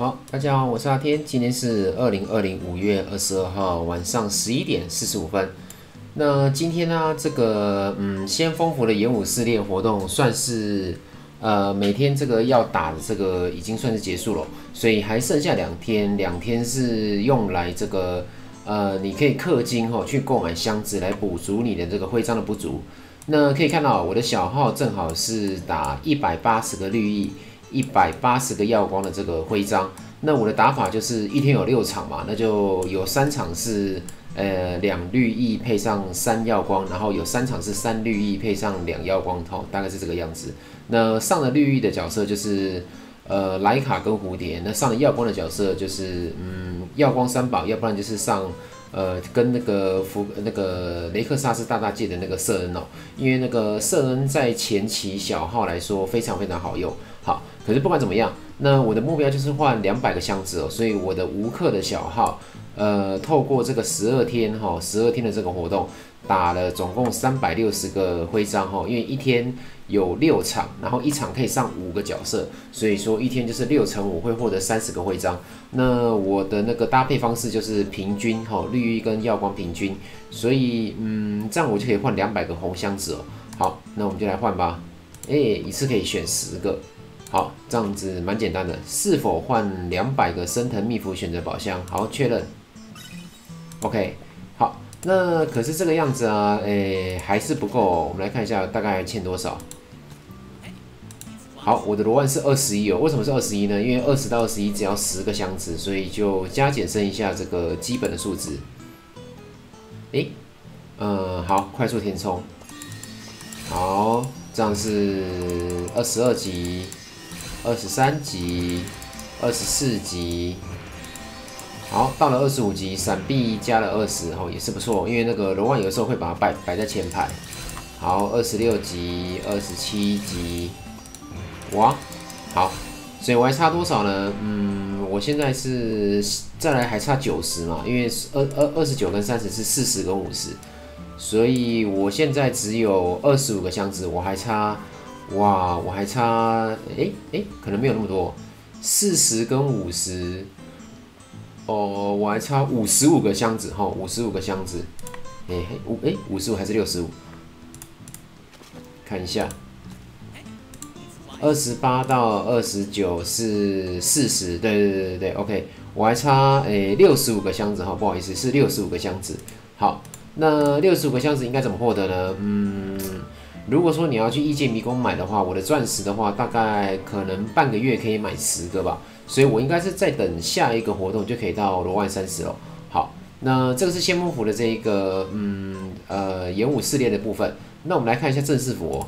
好，大家好，我是阿天，今天是二零二零五月二十二号晚上十一点四十五分。那今天呢，这个嗯，先锋服的演武试炼活动算是呃每天这个要打的这个已经算是结束了，所以还剩下两天，两天是用来这个呃你可以氪金哈去购买箱子来补足你的这个徽章的不足。那可以看到我的小号正好是打一百八十个绿翼。一百八十个耀光的这个徽章，那我的打法就是一天有六场嘛，那就有三场是呃两绿翼配上三耀光，然后有三场是三绿翼配上两耀光，套，大概是这个样子。那上了绿翼的角色就是呃莱卡跟蝴蝶，那上了耀光的角色就是嗯耀光三宝，要不然就是上呃跟那个福那个雷克萨斯大大界的那个瑟恩哦，因为那个瑟恩在前期小号来说非常非常好用。好，可是不管怎么样，那我的目标就是换两百个箱子哦，所以我的无氪的小号，呃，透过这个十二天哈，十二天的这个活动，打了总共三百六十个徽章哈，因为一天有六场，然后一场可以上五个角色，所以说一天就是六乘五会获得三十个徽章。那我的那个搭配方式就是平均哈，绿衣跟耀光平均，所以嗯，这样我就可以换两百个红箱子哦。好，那我们就来换吧，哎，一次可以选十个。好，这样子蛮简单的。是否换两百个升腾秘符选择宝箱？好，确认。OK，好，那可是这个样子啊，诶，还是不够。我们来看一下，大概欠多少？好，我的罗万是二十一哦。为什么是二十一呢？因为二十到二十一只要十个箱子，所以就加减剩一下这个基本的数值。诶，嗯，好，快速填充。好，这样是二十二级。二十三级，二十四级，好，到了二十五级，闪避加了二十，哦，也是不错，因为那个罗万有时候会把它摆摆在前排。好，二十六级，二十七级，哇，好，所以我还差多少呢？嗯，我现在是再来还差九十嘛，因为二二二十九跟三十是四十跟五十，所以我现在只有二十五个箱子，我还差。哇，我还差哎哎，可能没有那么多，四十跟五十，哦，我还差五十五个箱子哈，五十五个箱子，哎五哎五十五还是六十五？看一下，二十八到二十九是四十，对对对对对，OK，我还差诶六十五个箱子哈，不好意思，是六十五个箱子。好，那六十五个箱子应该怎么获得呢？嗯。如果说你要去异界迷宫买的话，我的钻石的话，大概可能半个月可以买十个吧，所以我应该是在等下一个活动就可以到罗万三十了。好，那这个是仙风服的这一个嗯呃演武试炼的部分。那我们来看一下正式服。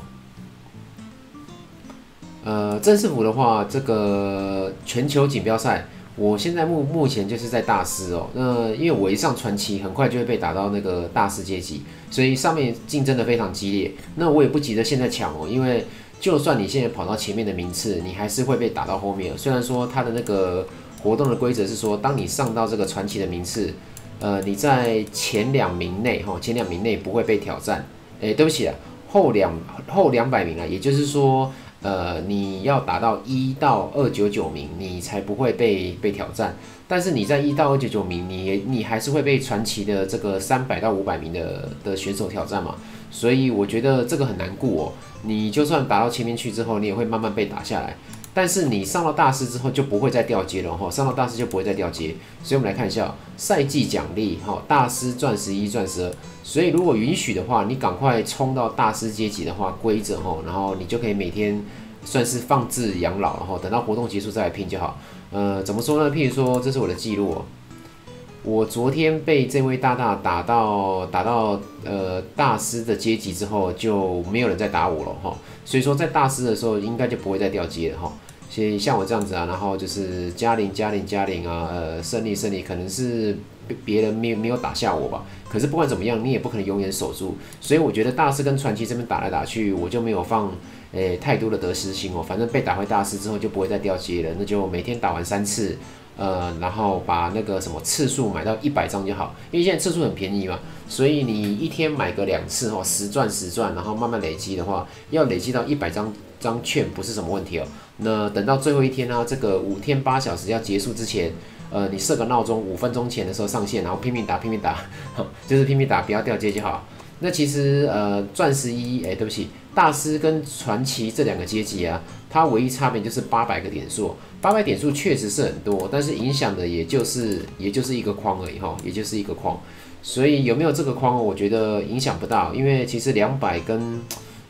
呃，正式服的话，这个全球锦标赛。我现在目目前就是在大师哦，那因为我一上传奇，很快就会被打到那个大师阶级，所以上面竞争的非常激烈。那我也不急着现在抢哦，因为就算你现在跑到前面的名次，你还是会被打到后面。虽然说它的那个活动的规则是说，当你上到这个传奇的名次，呃，你在前两名内哈，前两名内不会被挑战。诶，对不起啊，后两后两百名啊，也就是说。呃，你要打到一到二九九名，你才不会被被挑战。但是你在一到二九九名，你你还是会被传奇的这个三百到五百名的的选手挑战嘛？所以我觉得这个很难过哦。你就算打到前面去之后，你也会慢慢被打下来。但是你上了大师之后，就不会再掉阶了哈。上了大师就不会再掉阶。所以我们来看一下赛季奖励哈，大师钻石一、钻石二。所以如果允许的话，你赶快冲到大师阶级的话，规则哈，然后你就可以每天算是放置养老，然后等到活动结束再来拼就好。呃，怎么说呢？譬如说，这是我的记录，我昨天被这位大大打到打到呃大师的阶级之后，就没有人再打我了哈。所以说在大师的时候，应该就不会再掉阶了哈。所以像我这样子啊，然后就是加零加零加零啊，呃，胜利胜利，可能是。别别人没没有打下我吧？可是不管怎么样，你也不可能永远守住。所以我觉得大师跟传奇这边打来打去，我就没有放诶太多的得失心哦。反正被打回大师之后就不会再掉阶了，那就每天打完三次，呃，然后把那个什么次数买到一百张就好，因为现在次数很便宜嘛，所以你一天买个两次哦，十转十转，然后慢慢累积的话，要累积到一百张张券不是什么问题哦。那等到最后一天呢，这个五天八小时要结束之前，呃，你设个闹钟，五分钟前的时候上线，然后拼命打拼命打，就是拼命打，不要掉阶就好。那其实呃，钻石一，哎，对不起，大师跟传奇这两个阶级啊，它唯一差别就是八百个点数，八百点数确实是很多，但是影响的也就是也就是一个框而已哈，也就是一个框，所以有没有这个框，我觉得影响不大，因为其实两百跟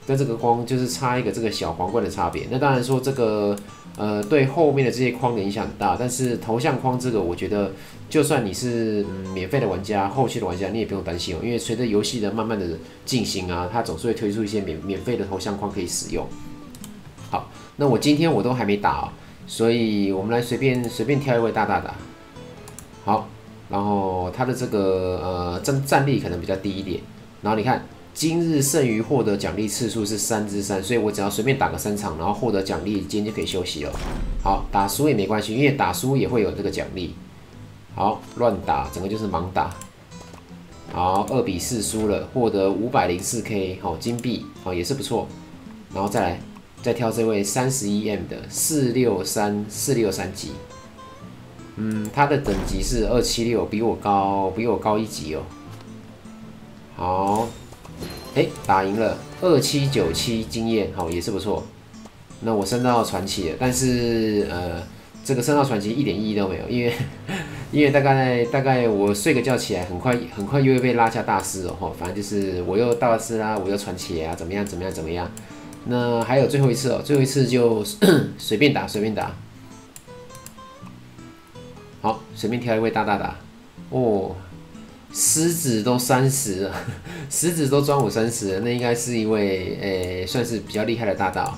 跟这个框就是差一个这个小皇冠的差别。那当然说这个呃对后面的这些框的影响很大，但是头像框这个我觉得。就算你是免费的玩家，后期的玩家你也不用担心哦，因为随着游戏的慢慢的进行啊，它总是会推出一些免免费的头像框可以使用。好，那我今天我都还没打，所以我们来随便随便挑一位大大打。好，然后他的这个呃战战力可能比较低一点，然后你看今日剩余获得奖励次数是三之三，所以我只要随便打个三场，然后获得奖励，今天就可以休息了。好，打输也没关系，因为打输也会有这个奖励。好，乱打，整个就是盲打。好，二比四输了，获得五百零四 K，好金币，好也是不错。然后再来，再挑这位三十一 M 的四六三四六三级。嗯，他的等级是二七六，比我高，比我高一级哦。好，哎，打赢了，二七九七经验，好也是不错。那我升到传奇了，但是呃。这个升到传奇一点意义都没有，因为因为大概大概我睡个觉起来，很快很快又会被拉下大师哦，反正就是我又大师啦，我又传奇啊，怎么样怎么样怎么样？那还有最后一次哦，最后一次就 随便打随便打，好，随便挑一位大大打哦，狮子都三十了，狮子都专五三十了，那应该是一位诶算是比较厉害的大大。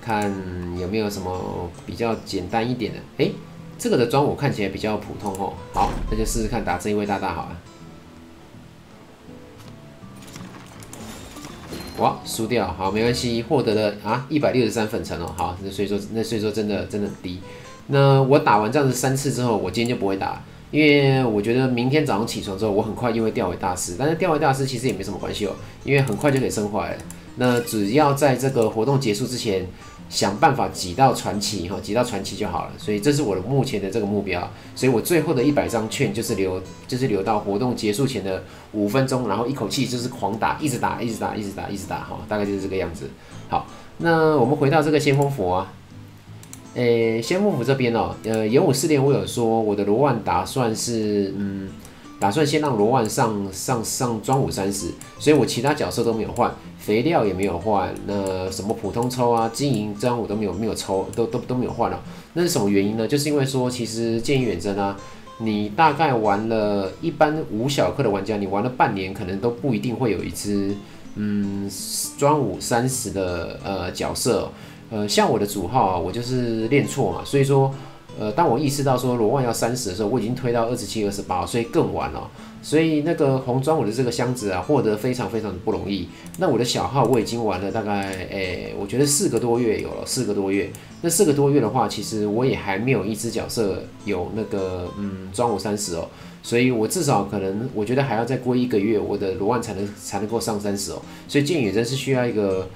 看有没有什么比较简单一点的？哎，这个的装我看起来比较普通哦。好，那就试试看打这一位大大好了。哇，输掉，好，没关系，获得了啊一百六十三粉尘哦。好，那所以说那所以说真的真的低。那我打完这样子三次之后，我今天就不会打了，因为我觉得明天早上起床之后，我很快就会调为大师。但是调为大师其实也没什么关系哦，因为很快就可以升回来。那只要在这个活动结束之前。想办法挤到传奇哈，挤到传奇就好了。所以这是我的目前的这个目标。所以我最后的一百张券就是留，就是留到活动结束前的五分钟，然后一口气就是狂打，一直打，一直打，一直打，一直打哈，大概就是这个样子。好，那我们回到这个先锋符啊，诶，先锋府这边哦，呃，演武试炼我有说我的罗万打算是嗯。打算先让罗万上上上装武三十，所以我其他角色都没有换，肥料也没有换，那什么普通抽啊、金银装我都没有没有抽，都都都没有换了。那是什么原因呢？就是因为说，其实建议远征啊，你大概玩了一般五小克的玩家，你玩了半年，可能都不一定会有一只嗯装武三十的呃角色。呃，像我的主号啊，我就是练错嘛，所以说。呃，当我意识到说罗万要三十的时候，我已经推到二十七、二十八，所以更晚了。所以那个红装我的这个箱子啊，获得非常非常的不容易。那我的小号我已经玩了大概，诶，我觉得四个多月有了，四个多月。那四个多月的话，其实我也还没有一只角色有那个嗯装五三十哦。所以我至少可能，我觉得还要再过一个月，我的罗万才能才能够上三十哦。所以剑野真是需要一个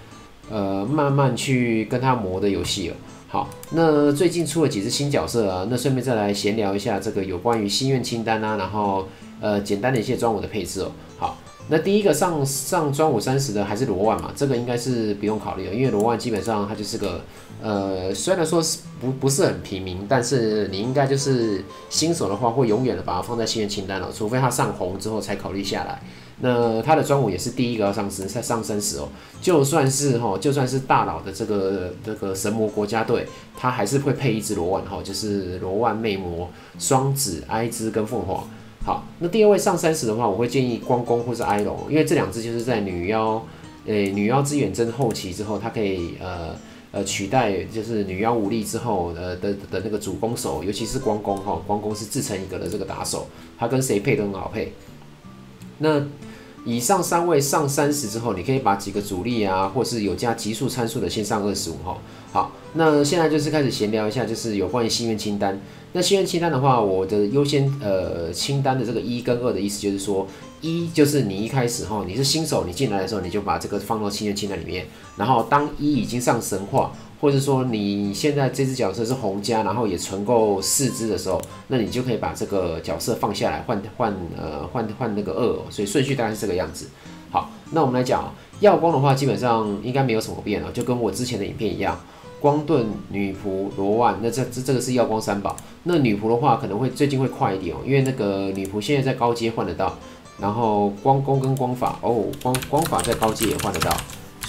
呃慢慢去跟他磨的游戏哦。好，那最近出了几只新角色啊？那顺便再来闲聊一下这个有关于心愿清单啊，然后呃简单的一些专武的配置哦。好，那第一个上上专武三十的还是罗万嘛？这个应该是不用考虑了，因为罗万基本上它就是个呃虽然说是不不是很平民，但是你应该就是新手的话会永远的把它放在心愿清单了，除非它上红之后才考虑下来。那他的专武也是第一个要上升，在上升时哦，就算是哈，就算是大佬的这个这个神魔国家队，他还是会配一只罗万哈，就是罗万魅魔、双子、哀之跟凤凰。好，那第二位上三十的话，我会建议光公或是哀龙，因为这两只就是在女妖，诶女妖之远征后期之后，它可以呃呃取代就是女妖武力之后呃的的那个主攻手，尤其是光公哈，光公是自成一格的这个打手，他跟谁配都很好配。那以上三位上三十之后，你可以把几个主力啊，或是有加级数参数的先上二十五哈。好，那现在就是开始闲聊一下，就是有关于心愿清单。那心愿清单的话，我的优先呃清单的这个一跟二的意思就是说，一就是你一开始哈，你是新手，你进来的时候你就把这个放到心愿清单里面，然后当一已经上神话。或者说你现在这只角色是红加，然后也存够四只的时候，那你就可以把这个角色放下来换换呃换换那个二，所以顺序大概是这个样子。好，那我们来讲耀光的话，基本上应该没有什么变了，就跟我之前的影片一样，光盾、女仆、罗万，那这这这个是耀光三宝。那女仆的话可能会最近会快一点哦，因为那个女仆现在在高阶换得到，然后光弓跟光法哦，光光法在高阶也换得到。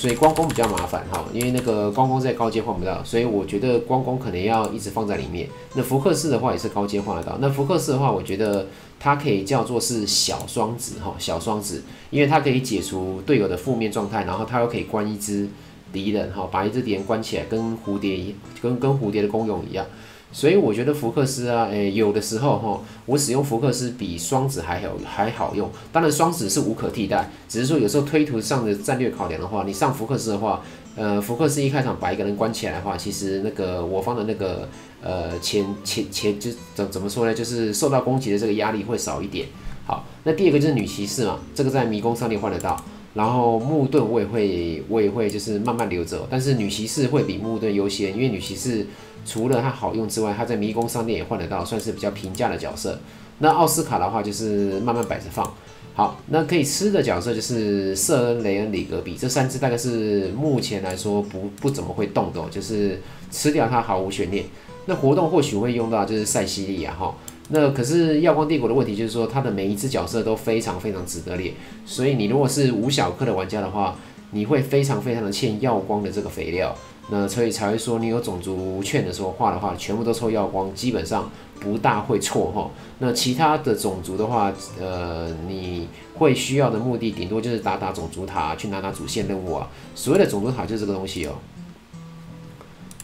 所以光弓比较麻烦哈，因为那个光弓在高阶换不到，所以我觉得光弓可能要一直放在里面。那福克斯的话也是高阶换得到，那福克斯的话，我觉得它可以叫做是小双子哈，小双子，因为它可以解除队友的负面状态，然后它又可以关一只敌人哈，把一只敌人关起来，跟蝴蝶一跟跟蝴蝶的功用一样。所以我觉得福克斯啊，诶，有的时候哈，我使用福克斯比双子还好还好用。当然双子是无可替代，只是说有时候推图上的战略考量的话，你上福克斯的话，呃，福克斯一开场把一个人关起来的话，其实那个我方的那个呃前前前就怎怎么说呢，就是受到攻击的这个压力会少一点。好，那第二个就是女骑士嘛，这个在迷宫上面换得到。然后木盾我也会我也会就是慢慢留着，但是女骑士会比木盾优先，因为女骑士。除了它好用之外，它在迷宫商店也换得到，算是比较平价的角色。那奥斯卡的话就是慢慢摆着放。好，那可以吃的角色就是瑟恩、雷恩、里格比这三只，大概是目前来说不不怎么会动的，就是吃掉它毫无悬念。那活动或许会用到就是塞西利亚哈。那可是耀光帝国的问题就是说，它的每一只角色都非常非常值得练，所以你如果是五小克的玩家的话，你会非常非常的欠耀光的这个肥料。那所以才会说，你有种族券的时候画的话，全部都抽耀光，基本上不大会错哈。那其他的种族的话，呃，你会需要的目的顶多就是打打种族塔，去拿拿主线任务啊。所谓的种族塔就是这个东西哦。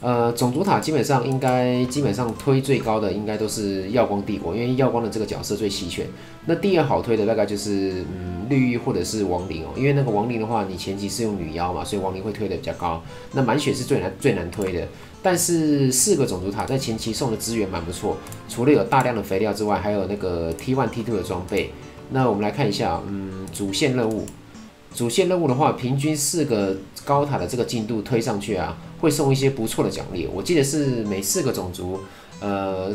呃，种族塔基本上应该基本上推最高的应该都是耀光帝国，因为耀光的这个角色最齐全。那第二好推的大概就是嗯绿玉或者是亡灵哦，因为那个亡灵的话，你前期是用女妖嘛，所以亡灵会推的比较高。那满血是最难最难推的，但是四个种族塔在前期送的资源蛮不错，除了有大量的肥料之外，还有那个 T one T two 的装备。那我们来看一下，嗯，主线任务。主线任务的话，平均四个高塔的这个进度推上去啊，会送一些不错的奖励。我记得是每四个种族，呃，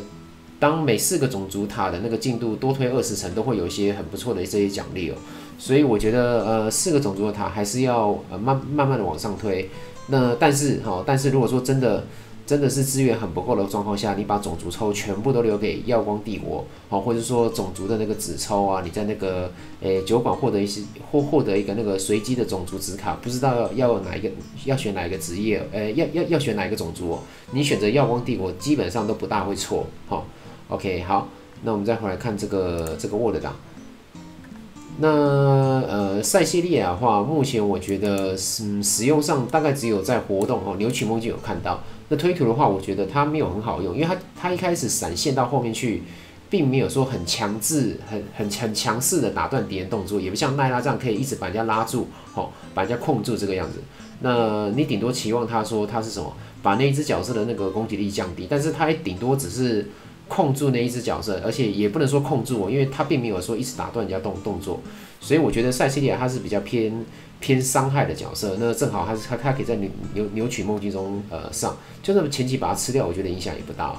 当每四个种族塔的那个进度多推二十层，都会有一些很不错的这些奖励哦。所以我觉得，呃，四个种族的塔还是要呃慢慢慢的往上推。那但是哈，但是如果说真的。真的是资源很不够的状况下，你把种族抽全部都留给耀光帝国，好，或者说种族的那个纸抽啊，你在那个诶酒馆获得一些或获得一个那个随机的种族纸卡，不知道要要哪一个要选哪一个职业，诶要要要选哪一个种族，哦你选择耀光帝国基本上都不大会错，好，OK 好，那我们再回来看这个这个 Word 档。那呃，塞西利亚的话，目前我觉得是使用上大概只有在活动哦，牛曲梦就有看到。那推图的话，我觉得它没有很好用，因为它它一开始闪现到后面去，并没有说很强制、很很很强势的打断敌人动作，也不像奈拉这样可以一直把人家拉住，哦，把人家控住这个样子。那你顶多期望他说他是什么，把那一只角色的那个攻击力降低，但是他也顶多只是。控住那一只角色，而且也不能说控住我，因为他并没有说一直打断人家动动作，所以我觉得塞西利亚他是比较偏偏伤害的角色。那正好他是他他可以在扭扭扭曲梦境中呃上，就那么前期把它吃掉，我觉得影响也不大。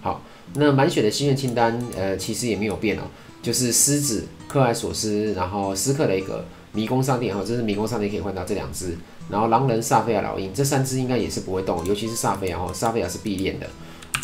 好，那满血的心愿清单呃其实也没有变哦，就是狮子、克莱索斯，然后斯克雷格、迷宫上帝哈，这是迷宫上帝可以换到这两只，然后狼人、萨菲亚、老鹰这三只应该也是不会动，尤其是萨菲亚哈，萨菲亚是必练的。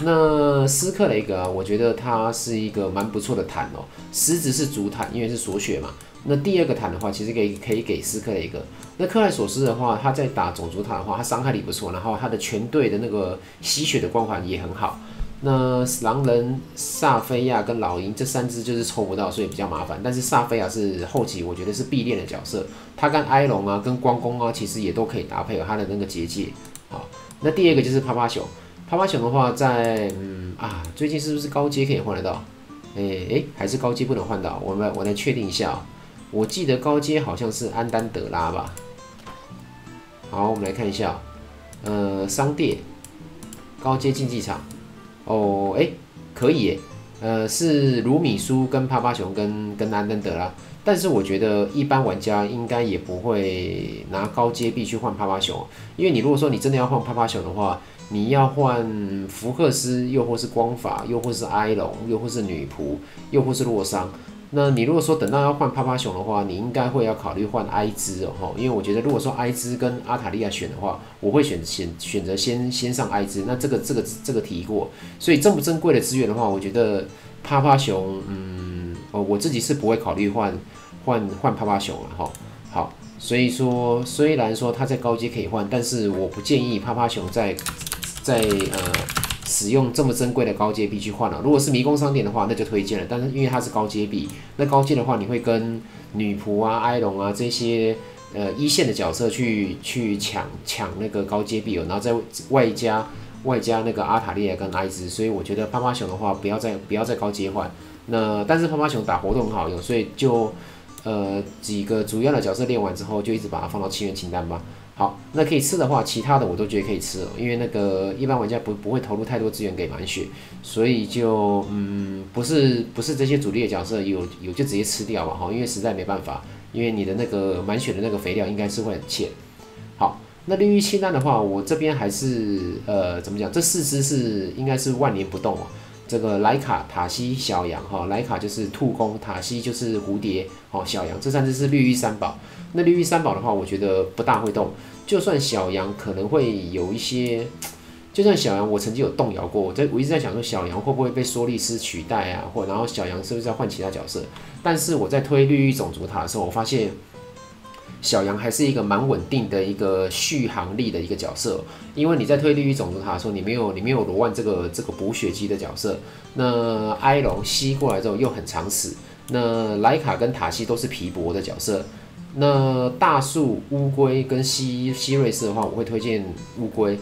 那斯克雷格，我觉得它是一个蛮不错的坦哦。狮子是主坦，因为是锁血嘛。那第二个坦的话，其实可以可以给斯克雷格。那克莱索斯的话，他在打种族塔的话，他伤害力不错，然后他的全队的那个吸血的光环也很好。那狼人、萨菲亚跟老鹰这三只就是抽不到，所以比较麻烦。但是萨菲亚是后期我觉得是必练的角色，他跟埃隆啊、跟光公啊，其实也都可以搭配他的那个结界。好，那第二个就是趴趴熊。趴趴熊的话，在嗯啊，最近是不是高阶可以换得到？诶诶，还是高阶不能换到？我们我来确定一下。我记得高阶好像是安丹德拉吧。好，我们来看一下，呃，商店高阶竞技场，哦，哎，可以，耶，呃，是卢米苏跟帕帕熊跟跟安登德拉，但是我觉得一般玩家应该也不会拿高阶币去换帕帕熊，因为你如果说你真的要换帕帕熊的话，你要换福克斯，又或是光法，又或是埃隆，又或是女仆，又或是洛桑。那你如果说等到要换趴趴熊的话，你应该会要考虑换埃兹哦，因为我觉得如果说埃兹跟阿塔利亚选的话，我会选选选择先先上埃兹。那这个这个这个提过，所以珍不珍贵的资源的话，我觉得趴趴熊，嗯，哦，我自己是不会考虑换换换趴趴熊了哈。好，所以说虽然说它在高阶可以换，但是我不建议趴趴熊在在呃。使用这么珍贵的高阶币去换了，如果是迷宫商店的话，那就推荐了。但是因为它是高阶币，那高阶的话，你会跟女仆啊、埃隆啊这些呃一线的角色去去抢抢那个高阶币哦，然后再外加外加那个阿塔利亚跟埃兹，所以我觉得趴趴熊的话，不要再不要再高阶换。那但是趴趴熊打活动很好用，所以就呃几个主要的角色练完之后，就一直把它放到七元清单吧。好，那可以吃的话，其他的我都觉得可以吃哦，因为那个一般玩家不不会投入太多资源给满血，所以就嗯不是不是这些主力的角色有有就直接吃掉吧哈，因为实在没办法，因为你的那个满血的那个肥料应该是会很欠。好，那绿玉清单的话，我这边还是呃怎么讲，这四只是应该是万年不动哦。这个莱卡、塔西、小羊哈，莱卡就是兔公，塔西就是蝴蝶，哦小羊这三只是绿玉三宝。那绿玉三宝的话，我觉得不大会动。就算小羊可能会有一些，就算小羊，我曾经有动摇过。我在我一直在想说，小羊会不会被索利斯取代啊？或然后小羊是不是要换其他角色？但是我在推绿玉种族塔的时候，我发现小羊还是一个蛮稳定的一个续航力的一个角色。因为你在推绿玉种族塔的时候，你没有你没有罗万这个这个补血机的角色。那埃隆吸过来之后又很长死。那莱卡跟塔西都是皮薄的角色。那大树、乌龟跟西西瑞斯的话，我会推荐乌龟。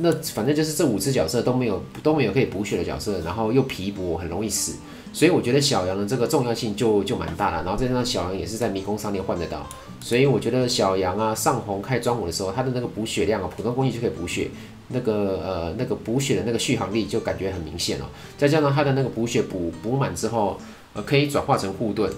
那反正就是这五只角色都没有都没有可以补血的角色，然后又皮薄，很容易死。所以我觉得小羊的这个重要性就就蛮大了。然后再加上小羊也是在迷宫商店换得到，所以我觉得小羊啊上红开专武的时候，它的那个补血量啊，普通攻击就可以补血，那个呃那个补血的那个续航力就感觉很明显了。再加上它的那个补血补补满之后，呃可以转化成护盾。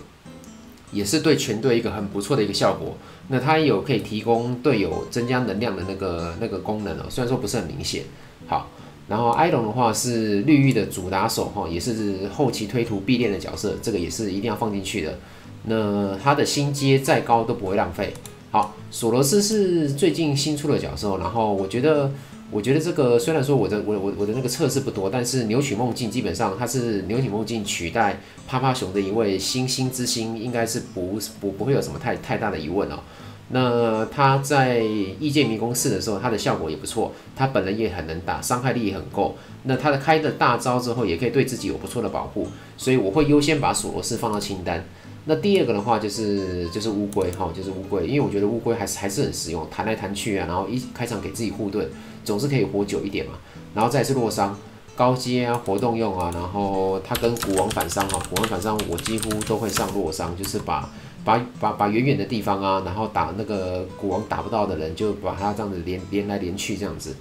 也是对全队一个很不错的一个效果。那它有可以提供队友增加能量的那个那个功能哦，虽然说不是很明显。好，然后埃隆的话是绿玉的主打手哈，也是后期推图必练的角色，这个也是一定要放进去的。那他的新阶再高都不会浪费。好，索罗斯是最近新出的角色，然后我觉得。我觉得这个虽然说我的我我我的那个测试不多，但是扭曲梦境基本上它是扭曲梦境取代趴趴熊的一位星星之星，应该是不不不会有什么太太大的疑问哦。那他在异界迷宫四的时候，他的效果也不错，他本人也很能打，伤害力也很够。那他的开的大招之后，也可以对自己有不错的保护，所以我会优先把索罗斯放到清单。那第二个的话就是就是乌龟哈，就是乌龟，因为我觉得乌龟还是还是很实用，弹来弹去啊，然后一开场给自己护盾。总是可以活久一点嘛，然后再是洛桑高阶啊，活动用啊，然后它跟古王反伤哈，古王反伤我几乎都会上洛桑，就是把把把把远远的地方啊，然后打那个古王打不到的人，就把它这样子连连来连去这样子。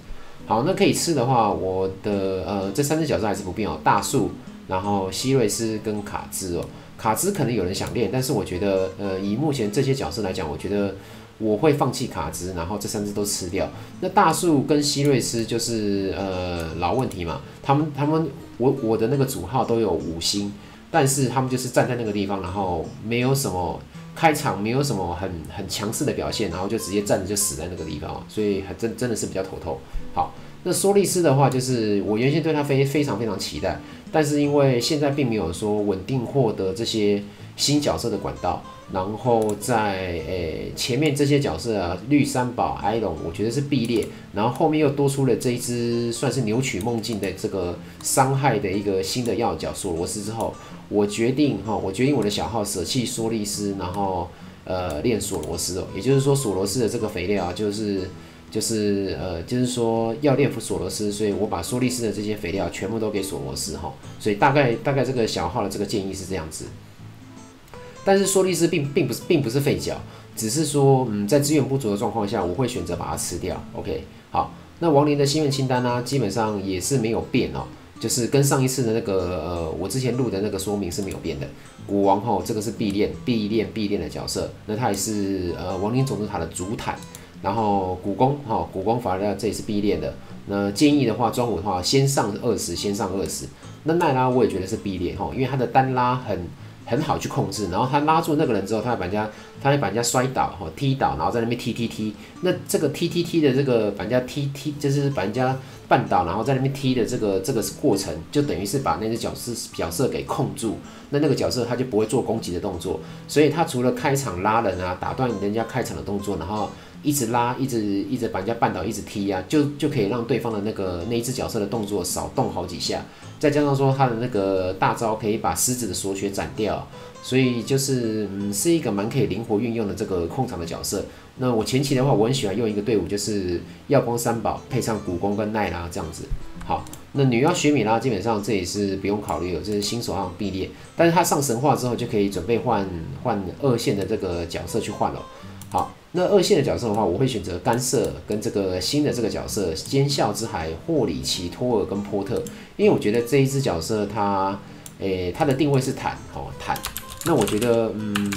好，那可以吃的话，我的呃这三只角色还是不变哦，大树，然后希瑞斯跟卡兹哦，卡兹可能有人想练，但是我觉得呃以目前这些角色来讲，我觉得。我会放弃卡兹，然后这三只都吃掉。那大树跟希瑞斯就是呃老问题嘛，他们他们我我的那个主号都有五星，但是他们就是站在那个地方，然后没有什么开场，没有什么很很强势的表现，然后就直接站着就死在那个地方，所以还真真的是比较头痛。好，那索利斯的话，就是我原先对他非非常非常期待，但是因为现在并没有说稳定获得这些新角色的管道。然后在诶前面这些角色啊，绿三宝、埃隆，我觉得是必列。然后后面又多出了这一只算是扭曲梦境的这个伤害的一个新的要角索罗斯之后，我决定哈，我决定我的小号舍弃索利斯，然后呃练索罗斯哦。也就是说，索罗斯的这个肥料啊，就是就是呃就是说要练服索罗斯，所以我把索利斯的这些肥料全部都给索罗斯哈。所以大概大概这个小号的这个建议是这样子。但是说律师并并不是并不是废角，只是说嗯在资源不足的状况下，我会选择把它吃掉。OK，好，那亡灵的心愿清单呢，基本上也是没有变哦。就是跟上一次的那个呃，我之前录的那个说明是没有变的。古王吼，这个是必练、必练、必练的角色，那他也是呃亡灵种子塔的主坦。然后古宫哈，古宫法拉这也是必练的。那建议的话，中午的话先上二十，先上二十。那奈拉我也觉得是必练哈，因为他的单拉很。很好去控制，然后他拉住那个人之后，他会把人家，他会把人家摔倒，哈，踢倒，然后在那边踢踢踢。那这个踢踢踢的这个把人家踢踢，就是把人家绊倒，然后在那边踢的这个这个过程，就等于是把那只角色角色给控住。那那个角色他就不会做攻击的动作，所以他除了开场拉人啊，打断人家开场的动作，然后。一直拉，一直一直把人家绊倒，一直踢啊，就就可以让对方的那个那一只角色的动作少动好几下。再加上说他的那个大招可以把狮子的锁血斩掉，所以就是嗯是一个蛮可以灵活运用的这个控场的角色。那我前期的话，我很喜欢用一个队伍，就是耀光三宝配上古宫跟奈拉这样子。好，那女妖雪米拉基本上这也是不用考虑了，这是新手上必练。但是他上神话之后就可以准备换换二线的这个角色去换了。好。那二线的角色的话，我会选择干涉跟这个新的这个角色奸笑之海霍里奇托尔跟波特，因为我觉得这一只角色它，诶，它的定位是坦，哦坦。那我觉得，嗯，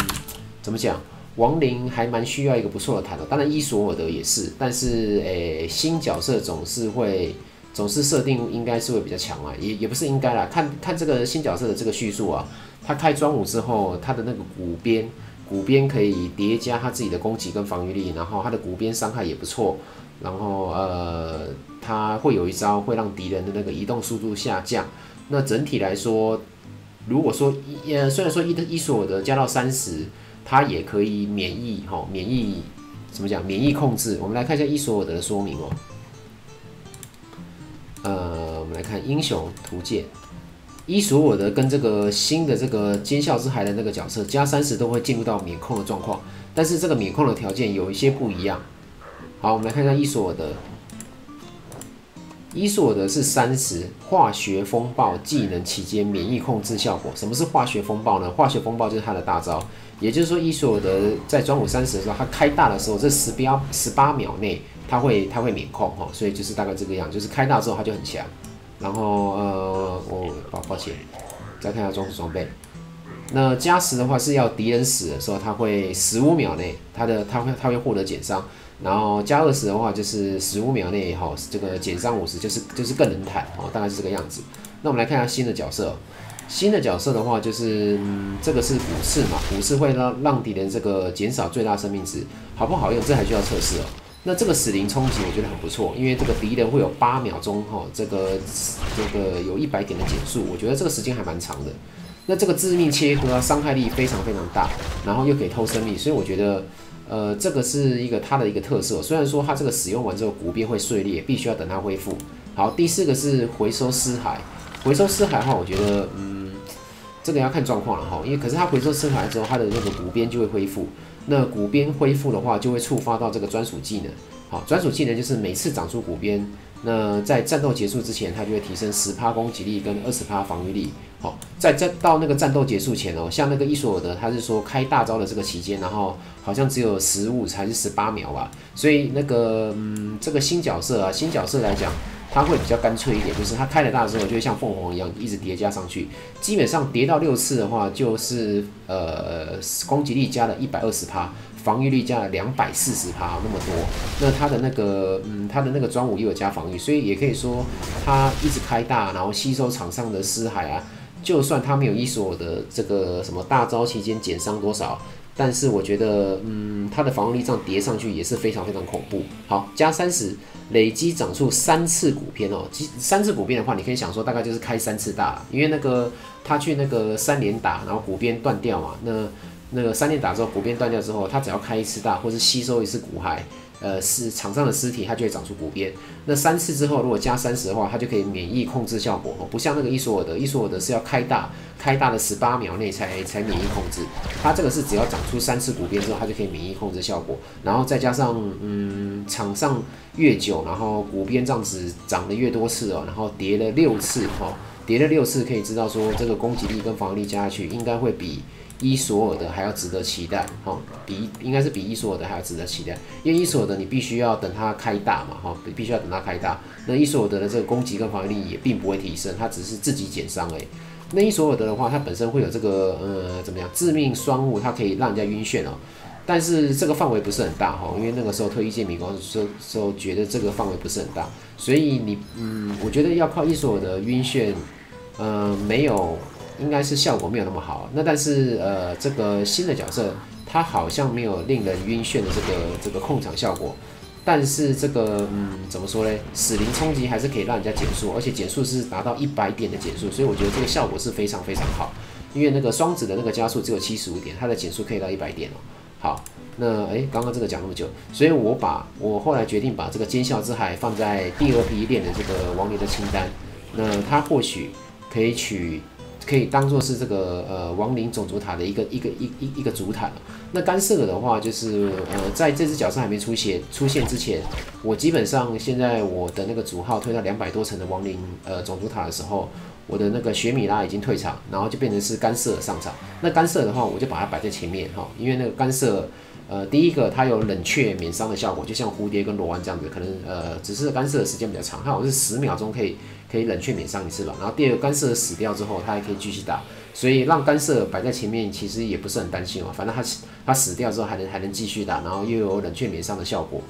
怎么讲，亡灵还蛮需要一个不错的坦的，当然伊索尔德也是，但是诶，新角色总是会总是设定应该是会比较强啊，也也不是应该啦，看看这个新角色的这个叙述啊，他开专武之后，他的那个骨边。骨边可以叠加他自己的攻击跟防御力，然后他的骨边伤害也不错，然后呃，他会有一招会让敌人的那个移动速度下降。那整体来说，如果说呃，虽然说伊伊索的加到三十，他也可以免疫哈，免疫怎么讲？免疫控制。我们来看一下伊索尔德的说明哦。呃，我们来看英雄图鉴。伊索尔的跟这个新的这个尖笑之海的那个角色加三十都会进入到免控的状况，但是这个免控的条件有一些不一样。好，我们来看一下伊索尔的，伊索尔的是三十化学风暴技能期间免疫控制效果。什么是化学风暴呢？化学风暴就是他的大招，也就是说伊索尔的在专武三十的时候，他开大的时候，这十标十八秒内他会他会免控哈，所以就是大概这个样，就是开大之后他就很强。然后呃，我抱抱歉，再看一下装饰装备。那加十的话是要敌人死的时候，他会十五秒内，他的他会他会获得减伤。然后加二十的话就是十五秒内哈，这个减伤五十，就是就是更能坦哦，大概是这个样子。那我们来看一下新的角色，新的角色的话就是，这个是补刺嘛，补刺会让让敌人这个减少最大生命值，好不好用？这还需要测试哦。那这个死灵冲击我觉得很不错，因为这个敌人会有八秒钟哈，这个这个有一百点的减速，我觉得这个时间还蛮长的。那这个致命切割伤害力非常非常大，然后又可以偷生命，所以我觉得呃这个是一个它的一个特色。虽然说它这个使用完之后骨边会碎裂，必须要等它恢复。好，第四个是回收尸骸，回收尸骸的话，我觉得嗯这个要看状况了哈，因为可是它回收尸骸之后，它的那个骨边就会恢复。那骨边恢复的话，就会触发到这个专属技能。好，专属技能就是每次长出骨边，那在战斗结束之前，它就会提升十趴攻击力跟二十趴防御力。好，在战到那个战斗结束前哦，像那个伊索尔德，他是说开大招的这个期间，然后好像只有十五还是十八秒吧。所以那个嗯，这个新角色啊，新角色来讲。它会比较干脆一点，就是它开了大之后，就会像凤凰一样一直叠加上去。基本上叠到六次的话，就是呃攻击力加了一百二十趴，防御力加了两百四十趴，那么多。那它的那个嗯，它的那个专武又有加防御，所以也可以说它一直开大，然后吸收场上的尸骸啊。就算它没有伊索的这个什么大招期间减伤多少。但是我觉得，嗯，它的防御力这样叠上去也是非常非常恐怖。好，加三十，累积长出三次骨片哦。三次骨片的话，你可以想说大概就是开三次大，因为那个他去那个三连打，然后骨边断掉嘛。那那个三连打之后，骨边断掉之后，他只要开一次大，或是吸收一次骨骸。呃，是场上的尸体，它就会长出骨边。那三次之后，如果加三十的话，它就可以免疫控制效果哦。不像那个伊索尔德，伊索尔德是要开大，开大的十八秒内才才免疫控制。它这个是只要长出三次骨边之后，它就可以免疫控制效果。然后再加上，嗯，场上越久，然后骨边这样子长得越多次哦，然后叠了六次哦，叠了六次可以知道说这个攻击力跟防御力加下去，应该会比伊索尔的还要值得期待，哈，比应该是比伊索尔的还要值得期待，因为伊索尔的你必须要等它开大嘛，哈，必须要等它开大，那伊索尔德的这个攻击跟防御力也并不会提升，它只是自己减伤已。那伊索尔德的话，它本身会有这个呃怎么样致命双物，它可以让人家晕眩哦。但是这个范围不是很大哈，因为那个时候推一件米光的时候，时候觉得这个范围不是很大，所以你嗯，我觉得要靠伊索尔的晕眩，呃，没有，应该是效果没有那么好。那但是呃，这个新的角色，它好像没有令人晕眩的这个这个控场效果。但是这个嗯，怎么说呢？死灵冲击还是可以让人家减速，而且减速是达到一百点的减速，所以我觉得这个效果是非常非常好。因为那个双子的那个加速只有七十五点，它的减速可以到一百点哦。好，那诶，刚刚这个讲那么久，所以我把我后来决定把这个尖啸之海放在第二批练的这个亡灵的清单，那它或许可以取，可以当做是这个呃亡灵种族塔的一个一个一一一个主塔。那干涉的话，就是呃在这只角色还没出现出现之前，我基本上现在我的那个主号推到两百多层的亡灵呃种族塔的时候。我的那个雪米拉已经退场，然后就变成是干涉上场。那干涉的话，我就把它摆在前面哈，因为那个干涉，呃，第一个它有冷却免伤的效果，就像蝴蝶跟罗湾这样子，可能呃只是干涉的时间比较长，它好像是十秒钟可以可以冷却免伤一次吧。然后第二个干涉死掉之后，它还可以继续打，所以让干涉摆在前面其实也不是很担心哦，反正它它死掉之后还能还能继续打，然后又有冷却免伤的效果。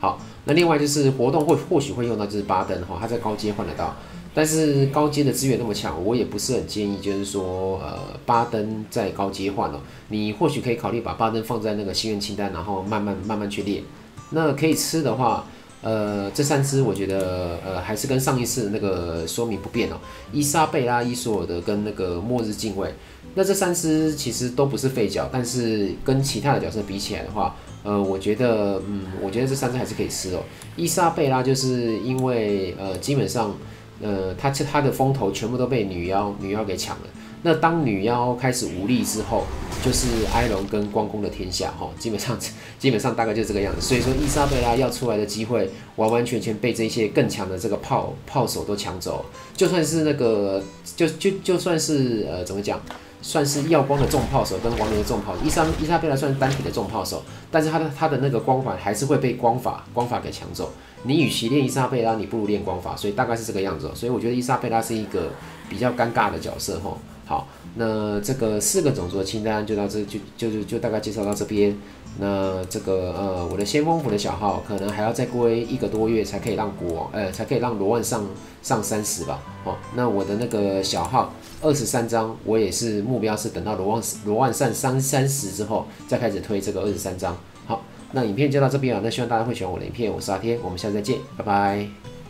好，那另外就是活动或或许会用到就是巴登哈，它在高阶换得到。但是高阶的资源那么强，我也不是很建议，就是说，呃，巴登在高阶换了，你或许可以考虑把巴登放在那个心愿清单，然后慢慢慢慢去练。那可以吃的话，呃，这三只我觉得，呃，还是跟上一次那个说明不变哦。伊莎贝拉、伊索尔德跟那个末日敬畏，那这三只其实都不是废角，但是跟其他的角色比起来的话，呃，我觉得，嗯，我觉得这三只还是可以吃哦。伊莎贝拉就是因为，呃，基本上。呃，他他的风头全部都被女妖女妖给抢了。那当女妖开始无力之后，就是埃隆跟光宫的天下哈，基本上基本上大概就这个样子。所以说伊莎贝拉要出来的机会，完完全全被这些更强的这个炮炮手都抢走。就算是那个，就就就算是呃，怎么讲？算是耀光的重炮手跟亡灵的重炮，伊莎伊莎贝拉算是单体的重炮手，但是他的他的那个光环还是会被光法光法给抢走。你与其练伊莎贝拉，你不如练光法，所以大概是这个样子。所以我觉得伊莎贝拉是一个比较尴尬的角色哈。好，那这个四个种族的清单就到这就就就就大概介绍到这边。那这个呃，我的先锋府的小号可能还要再过一个多月才可以让国王呃才可以让罗万上上三十吧。哦，那我的那个小号二十三张，我也是目标是等到罗万罗万上三三十之后再开始推这个二十三张。那影片就到这边了。那希望大家会喜欢我的影片，我是阿天，我们下次再见，拜拜。